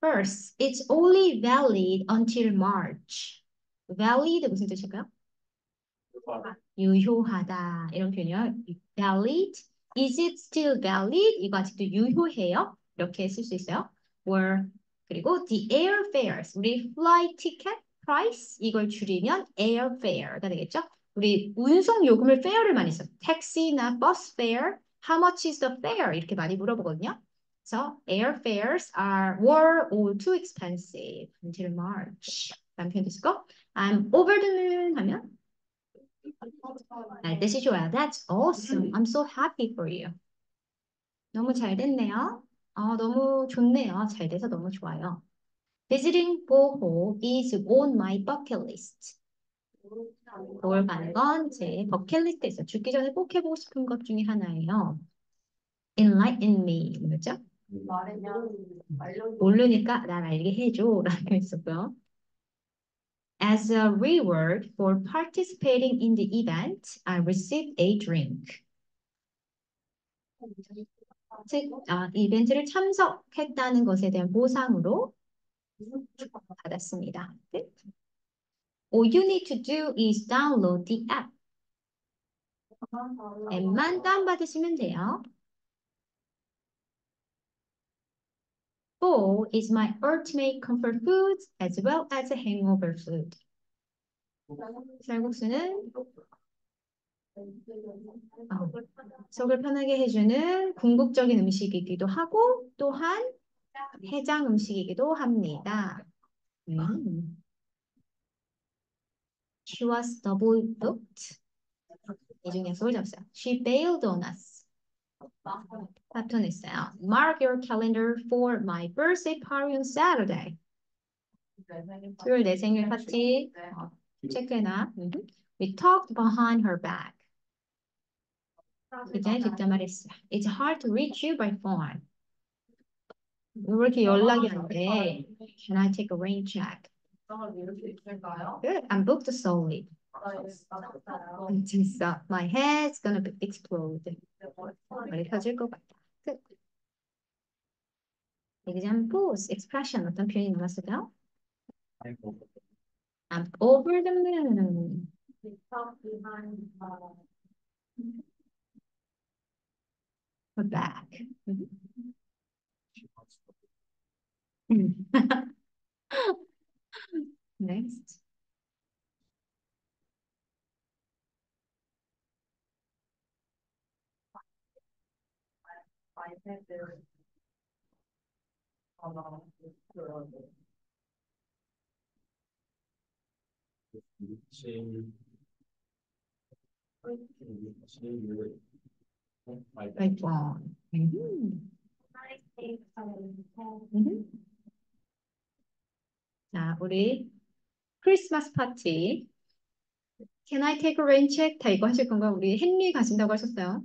First, it's only valid until March. valid 무슨 뜻일까요? 유효하다 이런 표현이요. valid. Is it still valid? 이거 아직도 유효해요? 이렇게 쓸 수 있어요. or 그리고 the airfares. 우리 flight ticket price 이걸 줄이면 airfare가 되겠죠. 우리 운송 요금을 fare를 많이 써. 택시나 버스 fare. How much is the fare? 이렇게 많이 물어보거든요. So airfares are were all too expensive until March. 라는 표현 됐을까? I'm over the moon 하면 날 뜻이 좋아요. That's awesome. I'm so happy for you. 너무 잘 됐네요. 어, 너무 좋네요. 잘 돼서 너무 좋아요. Visiting Boho is on my bucket list. 보홀 가는 건 제 버킷리스트에 있어. 죽기 전에 꼭 해보고 싶은 것 중에 하나예요. Enlighten me. 뭐죠? 모르니까 날 알게 해줘. 라고 했었고요. As a reward for participating in the event, I received a drink. 즉, 아, 이벤트를 참석했다는 것에 대한 보상으로 받았습니다. 네? All you need to do is download the app. 앱만 다운받으시면 돼요. Pho is my ultimate comfort food as well as a hangover food. 쌀국수는 어, 속을 편하게 해주는 궁극적인 음식이기도 하고 또한 해장 음식이기도 합니다. 음. She was double booked. 이 중에 소리 잡았어요. She bailed on us. 파톤 있어요. Mark your calendar for my birthday party on Saturday. 토요일 내 생일 파티 어, 체크해놔. 음. We talked behind her back. 그전에 뒷담화했어요. It's hard to reach you by phone. 왜 이렇게 연락이 안 돼? Can I take a rain check? Good. I'm booked solid. 진짜 my head's gonna explode. 머리 터질 것 같다. 끝. examples, expression 어떤 표현이 나왔을까요? I'm over the moon. We're back. Next. Right one. Mhm. Mhm. 자, 우리 크리스마스 파티. Can I take a rain check? 다 이거 하실 건가? 우리 헨리 가신다고 하셨어요.